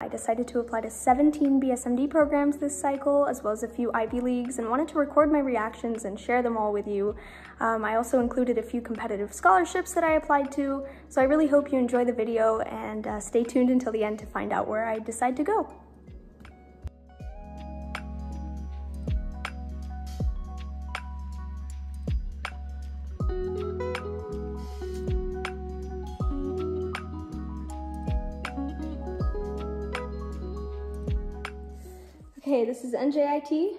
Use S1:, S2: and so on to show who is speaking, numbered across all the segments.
S1: I decided to apply to 17 BSMD programs this cycle, as well as a few Ivy Leagues, and wanted to record my reactions and share them all with you. Um, I also included a few competitive scholarships that I applied to, so I really hope you enjoy the video and uh, stay tuned until the end to find out where I decide to go. Okay, this is NJIT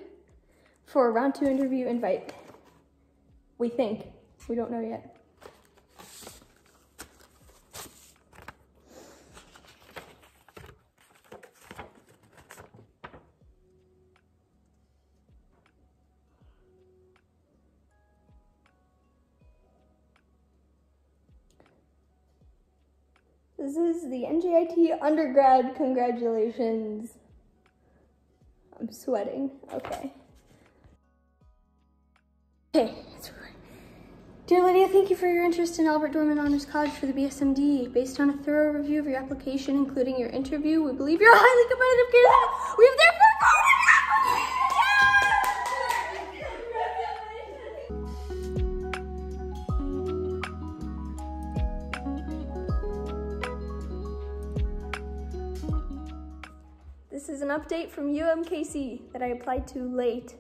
S1: for a round two interview invite. We think. We don't know yet. This is the NJIT undergrad. Congratulations. I'm sweating. Okay. Okay. Dear Lydia, thank you for your interest in Albert Dorman Honors College for the BSMD. Based on a thorough review of your application, including your interview, we believe you're a highly competitive candidate. We have therefore an update from UMKC that I applied to late.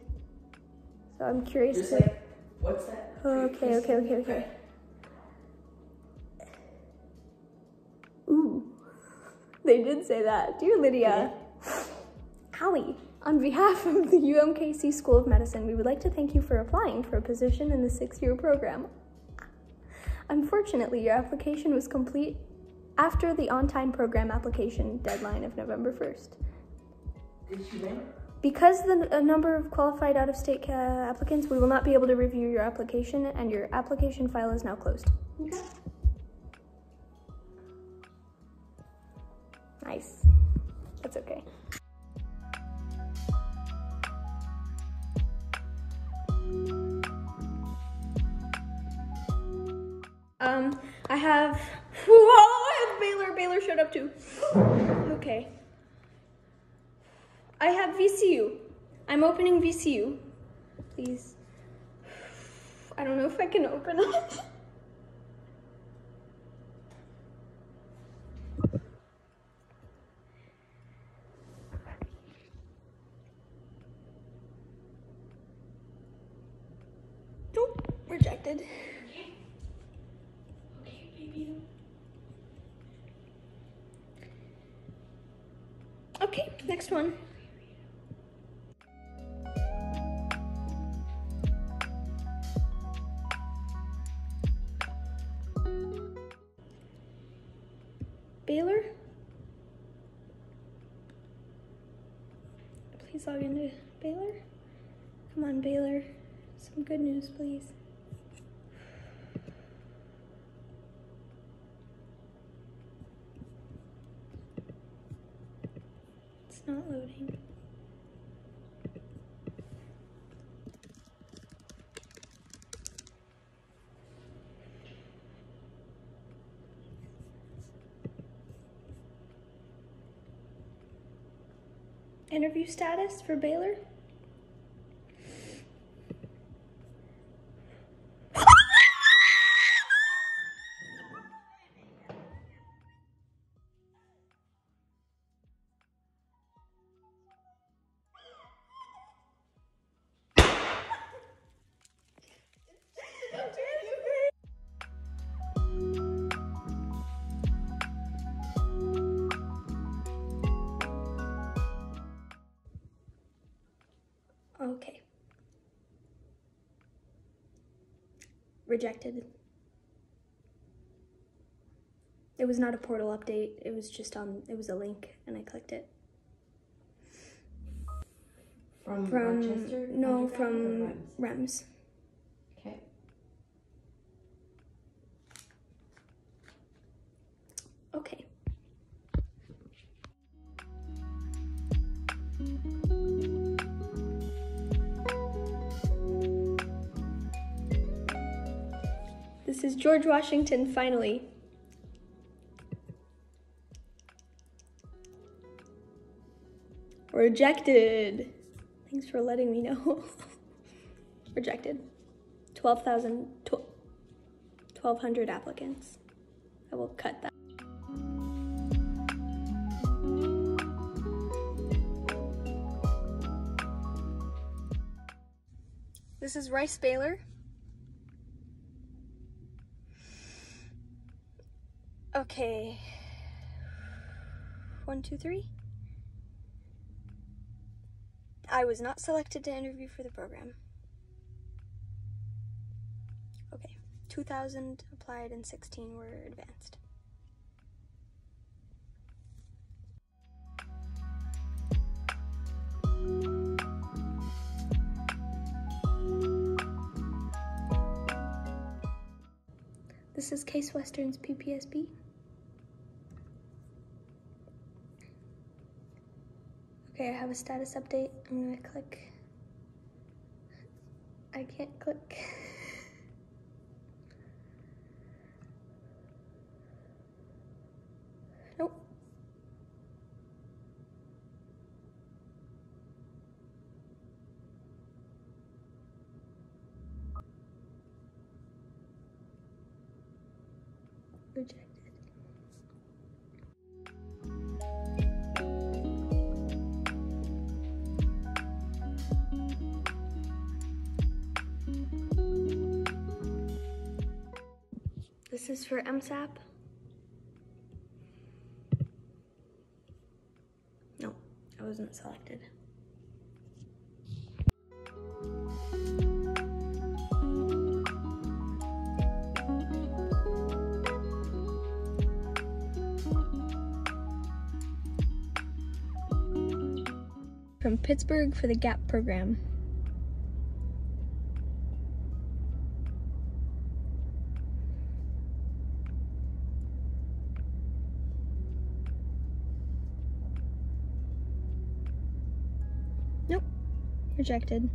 S1: So I'm curious
S2: Just
S1: to.
S2: like, what's that?
S1: Okay, okay, okay, okay. Ooh, they did say that. Dear Lydia, Howie, on behalf of the UMKC School of Medicine, we would like to thank you for applying for a position in the six year program. Unfortunately, your application was complete after the on time program application deadline of November 1st.
S2: Did she win?
S1: Because the a number of qualified out-of-state uh, applicants, we will not be able to review your application, and your application file is now closed.
S2: Okay.
S1: Nice. That's okay. Um, I have. Whoa! I have Baylor. Baylor showed up too. Okay. I have VCU. I'm opening VCU. Please. I don't know if I can open it. Rejected.
S2: Okay, baby.
S1: Okay, next one. Please. It's not loading. Interview status for Baylor? Rejected. It was not a portal update. It was just on, it was a link and I clicked it.
S2: From,
S1: From,
S2: Rochester?
S1: no, from
S2: Rams?
S1: REMS. This is George Washington finally. Rejected. Thanks for letting me know. Rejected. 12,000, 1,200 applicants. I will cut that. This is Rice Baylor. Okay. One, two, three. I was not selected to interview for the program. Okay, 2,000 applied and 16 were advanced. This is Case Western's PPSP. Okay, I have a status update. I'm gonna click. I can't click. This is for EMSAP. No, I wasn't selected. From Pittsburgh for the GAP program. Nope. Rejected.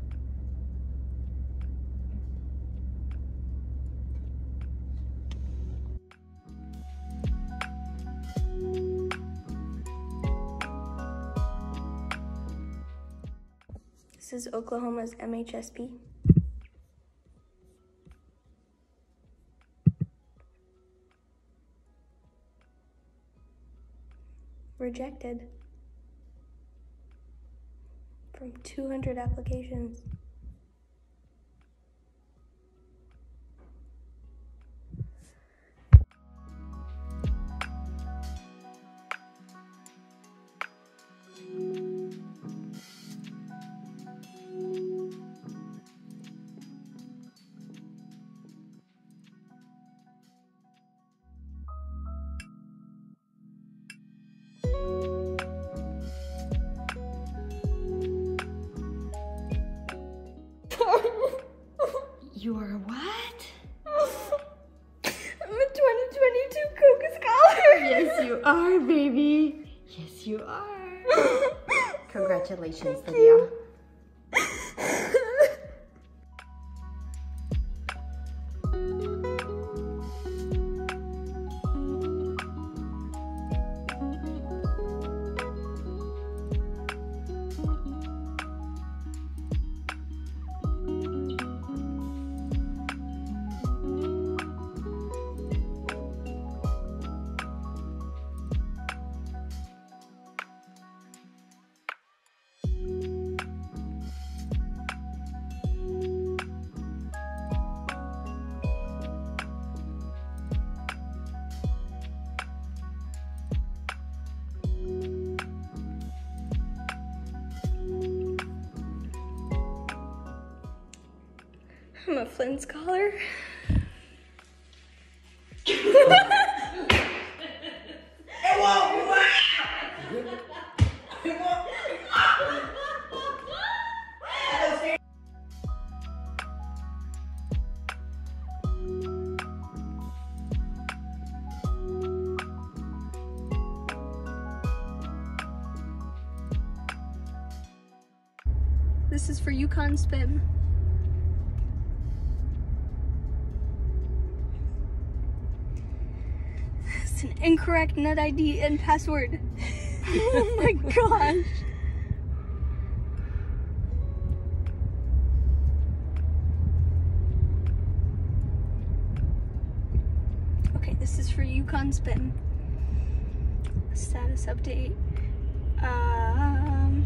S1: This is Oklahoma's MHSP. Rejected 200 applications.
S2: Are, baby. Yes, you are. Congratulations, Lydia.
S1: A Flinn Scholar. This is for UConn SPiM. incorrect net ID and password. oh my gosh. Okay, this is for UConn SPiM. Status update. Um,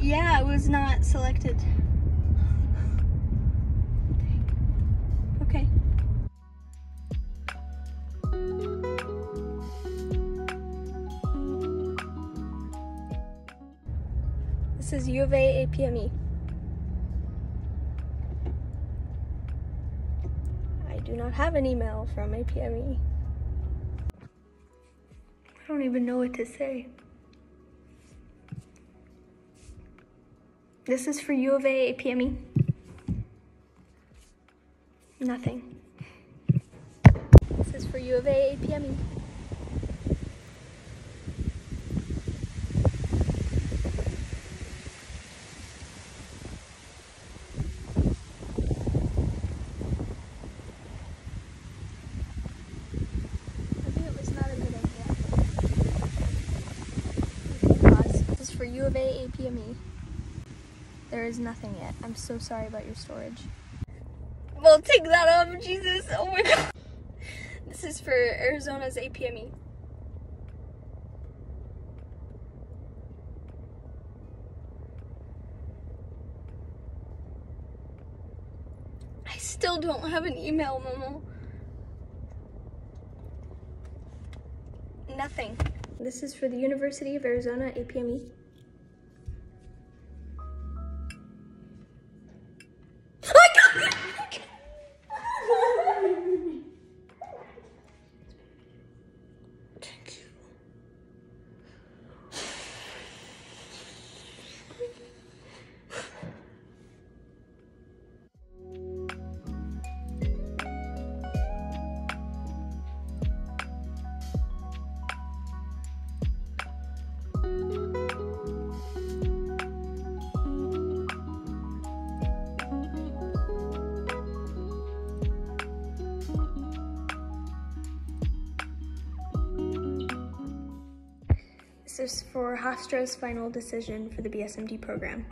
S1: yeah, it was not selected. U of A APME. I do not have an email from APME. I don't even know what to say. This is for U of A APME. Nothing. This is for U of A APME. Maybe it was not a good idea. Okay, pause. This is for U of A APME. There is nothing yet. I'm so sorry about your storage. Well, take that off, Jesus. Oh my god. This is for Arizona's APME. I still don't have an email, Momo. Nothing. This is for the University of Arizona APME. For Hofstra's final decision for the BSMD program.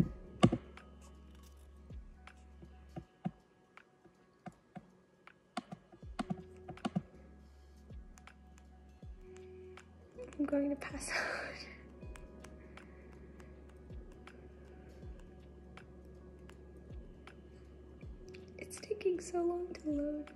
S1: I'm going to pass out. It's taking so long to load.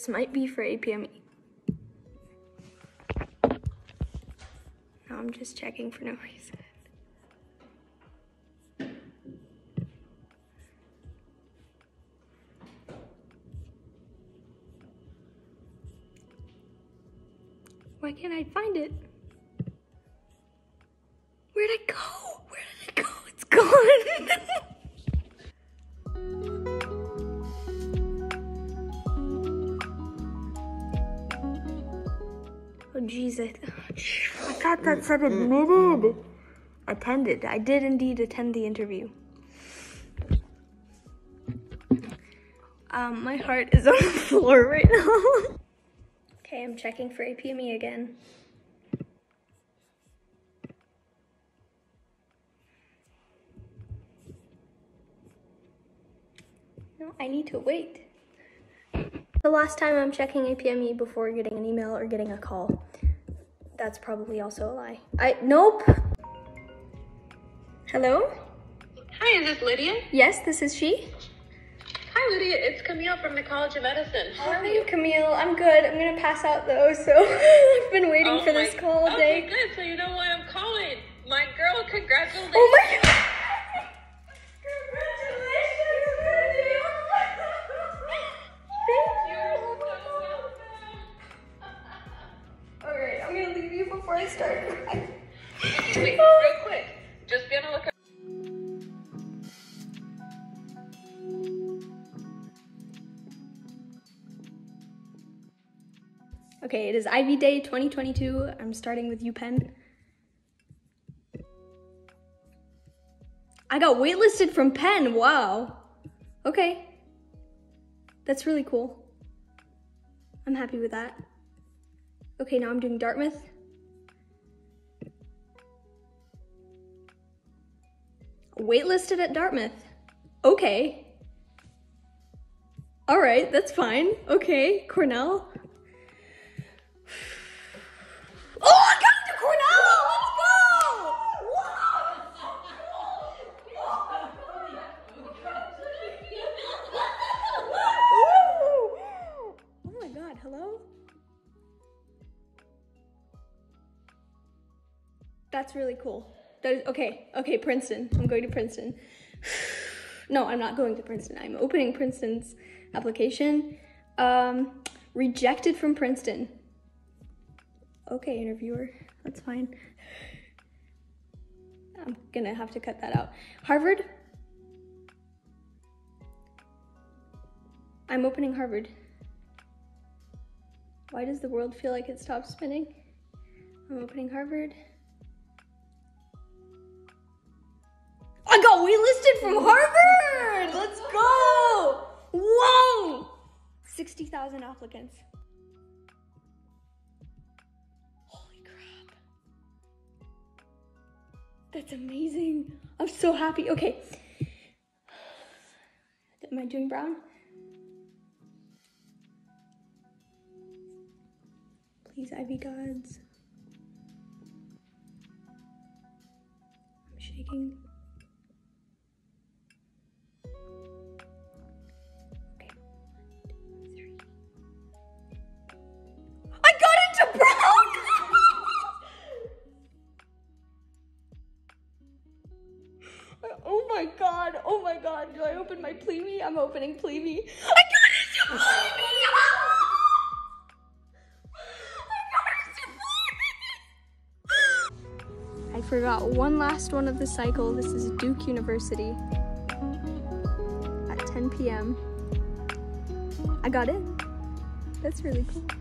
S1: This might be for APME. No, I'm just checking for no reason. Why can't I find it? I thought that. Attended. I did indeed attend the interview. Um, my heart is on the floor right now. okay, I'm checking for APME again. No, I need to wait. The last time I'm checking APME before getting an email or getting a call. That's probably also a lie. I nope. Hello?
S3: Hi, is this Lydia?
S1: Yes, this is she.
S3: Hi, Lydia. It's Camille from the College of Medicine. How
S1: are you, Camille? I'm good. I'm gonna pass out though, so I've been waiting
S3: Oh
S1: for this call all
S3: Okay,
S1: day.
S3: good. So you know why I'm calling. My girl, congratulations.
S1: Oh my god! Is Ivy Day 2022. I'm starting with UPenn. I got waitlisted from Penn. Wow. Okay. That's really cool. I'm happy with that. Okay, now I'm doing Dartmouth. Waitlisted at Dartmouth. Okay. All right, that's fine. Okay, Cornell. That's really cool. That is, okay, okay, Princeton. I'm going to Princeton. No, I'm not going to Princeton. I'm opening Princeton's application. Um, rejected from Princeton. Okay, interviewer, that's fine. I'm gonna have to cut that out. Harvard. I'm opening Harvard. Why does the world feel like it stopped spinning? I'm opening Harvard. I got waitlisted from Harvard! Let's go! Whoa! 60,000 applicants. Holy crap. That's amazing. I'm so happy. Okay. Am I doing brown? Please, Ivy gods. I'm shaking. Do I open my PLME? I'm opening PLME. I got PLME! I forgot one last one of the cycle. This is Duke University at 10 p.m. I got in. That's really cool. It.